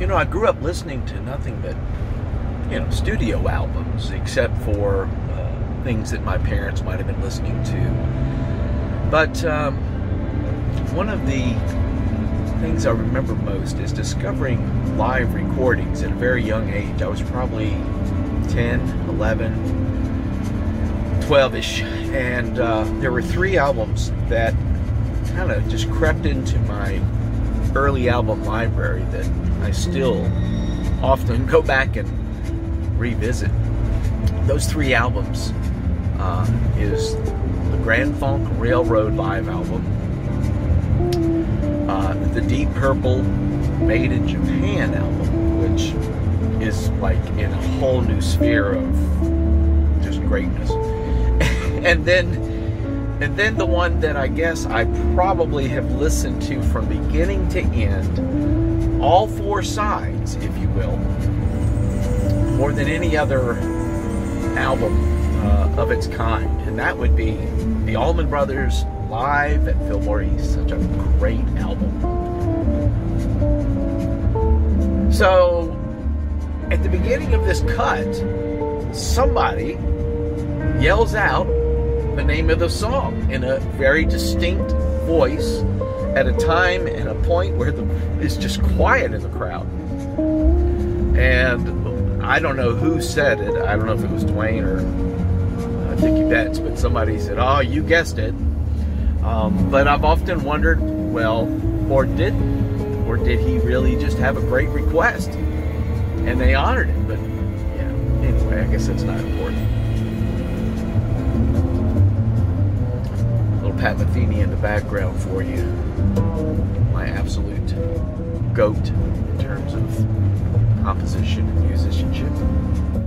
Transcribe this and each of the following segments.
you know, I grew up listening to nothing but, you know, studio albums, except for uh, things that my parents might have been listening to. But um, one of the things I remember most is discovering live recordings at a very young age. I was probably 10, 11, 12 ish. And uh, there were three albums that kind of just crept into my early album library that I still often go back and revisit. Those three albums uh, is the Grand Funk Railroad live album, uh, the Deep Purple Made in Japan album, which is like in a whole new sphere of just greatness, and then and then the one that I guess I probably have listened to from beginning to end, all four sides, if you will, more than any other album uh, of its kind. And that would be the Allman Brothers live at Fillmore East. Such a great album. So, at the beginning of this cut, somebody yells out the name of the song in a very distinct voice at a time and a point where the, it's just quiet in the crowd. And I don't know who said it. I don't know if it was Duane or Dickey Betts, but somebody said, "Oh, you guessed it." Um, but I've often wondered, well, or did, or did he really just have a great request and they honored it? But yeah, anyway, I guess that's not important. Pat Metheny in the background for you. My absolute goat in terms of composition and musicianship.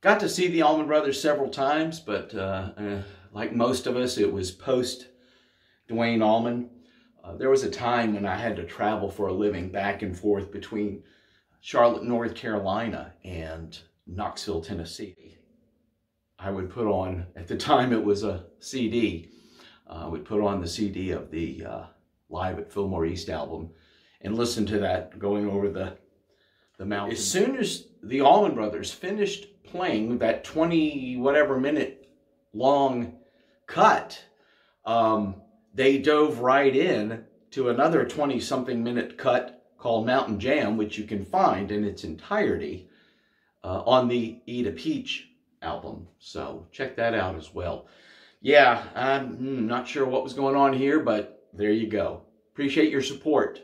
Got to see the Allman Brothers several times, but uh, uh, like most of us, it was post Duane Allman. Uh, there was a time when I had to travel for a living back and forth between Charlotte, North Carolina and Knoxville, Tennessee. I would put on, at the time it was a CD, uh, I would put on the CD of the uh, Live at Fillmore East album and listen to that going over the, the mountain. As soon as the Allman Brothers finished playing that 20 whatever minute long cut, um, they dove right in to another 20 something minute cut called Mountain Jam, which you can find in its entirety uh, on the Eat a Peach album. So check that out as well. Yeah, I'm hmm, not sure what was going on here, but there you go. Appreciate your support.